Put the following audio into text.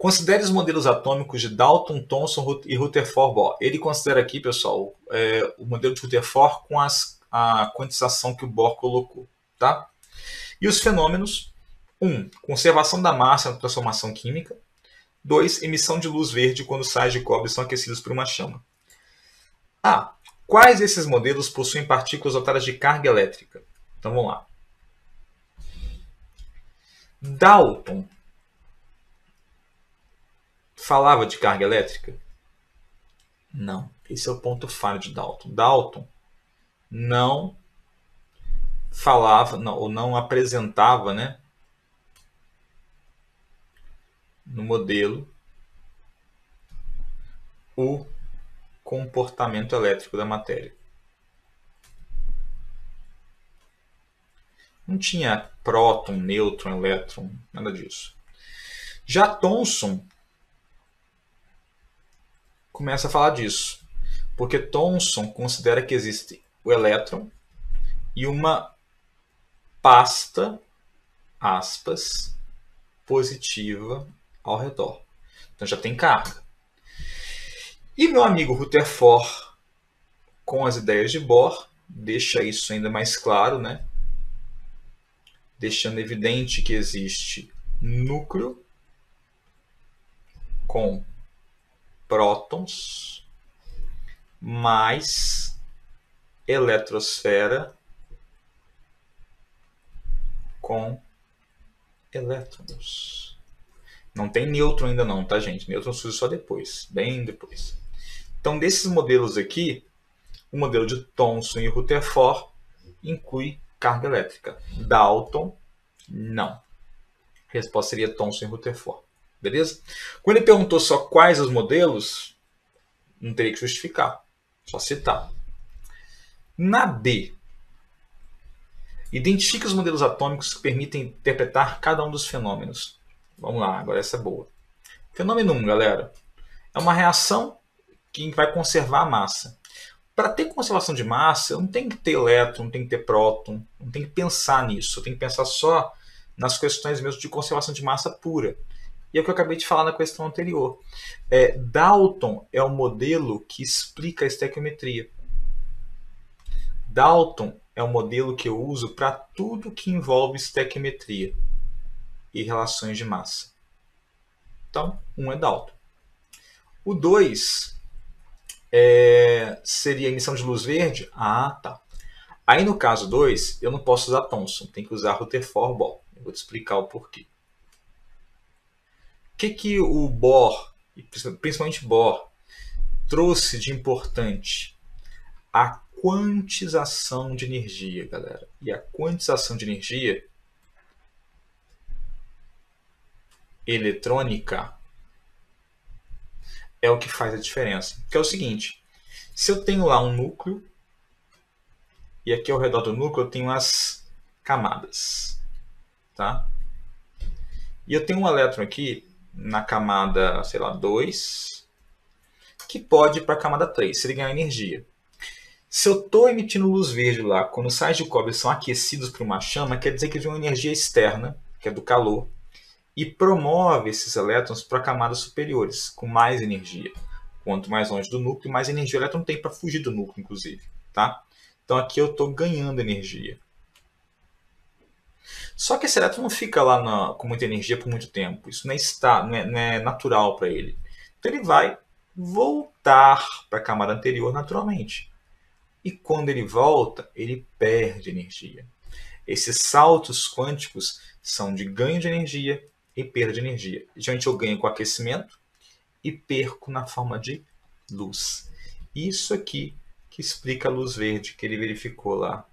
Considere os modelos atômicos de Dalton, Thomson e Rutherford Bohr. Ele considera aqui, pessoal, é, o modelo de Rutherford com as, a quantização que o Bohr colocou. Tá? E os fenômenos: 1. Um, conservação da massa na transformação química. 2. Emissão de luz verde quando sais de cobre são aquecidos por uma chama. A. Quais desses modelos possuem partículas dotadas de carga elétrica? Então vamos lá. Dalton falava de carga elétrica? Não. Esse é o ponto falho de Dalton. Dalton não falava não, ou não apresentava, né, no modelo o comportamento elétrico da matéria. Não tinha próton, nêutron, elétron, nada disso. Já Thomson começa a falar disso, porque Thomson considera que existe o elétron e uma pasta, aspas, positiva ao redor. Então já tem carga. E meu amigo Rutherford, com as ideias de Bohr, deixa isso ainda mais claro, né? deixando evidente que existe núcleo com prótons mais eletrosfera com elétrons. Não tem nêutron ainda não, tá gente? Nêutron surge só depois, bem depois. Então, desses modelos aqui, o modelo de Thomson e Rutherford inclui carga elétrica. Dalton, não. A resposta seria Thomson e Rutherford. Beleza? Quando ele perguntou só quais os modelos, não teria que justificar. Só citar. Na B, identifique os modelos atômicos que permitem interpretar cada um dos fenômenos. Vamos lá, agora essa é boa. Fenômeno 1, galera, é uma reação que vai conservar a massa. Para ter conservação de massa, eu não tenho que ter elétron, não tenho que ter próton, não tenho que pensar nisso. Eu tenho que pensar só nas questões mesmo de conservação de massa pura. E é o que eu acabei de falar na questão anterior. É, Dalton é o modelo que explica a estequiometria. Dalton é o modelo que eu uso para tudo que envolve estequiometria e relações de massa. Então, um é Dalton. O 2 é, seria emissão de luz verde? Ah, tá. Aí no caso 2, eu não posso usar Thomson, tem que usar Rutherford Bohr. Eu vou te explicar o porquê. Que, que o Bohr, principalmente Bohr, trouxe de importante? A quantização de energia, galera. E a quantização de energia eletrônica é o que faz a diferença. Que é o seguinte: se eu tenho lá um núcleo e aqui ao redor do núcleo eu tenho as camadas, tá? E eu tenho um elétron aqui na camada, sei lá, 2, que pode ir para a camada 3, se ele ganhar energia. Se eu estou emitindo luz verde lá, quando os sais de cobre são aquecidos por uma chama, quer dizer que vem uma energia externa, que é do calor, e promove esses elétrons para camadas superiores, com mais energia. Quanto mais longe do núcleo, mais energia o elétron tem para fugir do núcleo, inclusive. Tá? Então aqui eu estou ganhando energia. Só que esse elétron não fica lá na, com muita energia por muito tempo. Isso não é, está, não é, não é natural para ele. Então ele vai voltar para a camada anterior naturalmente. E quando ele volta, ele perde energia. Esses saltos quânticos são de ganho de energia e perda de energia. Geralmente eu ganho com aquecimento e perco na forma de luz. Isso aqui que explica a luz verde que ele verificou lá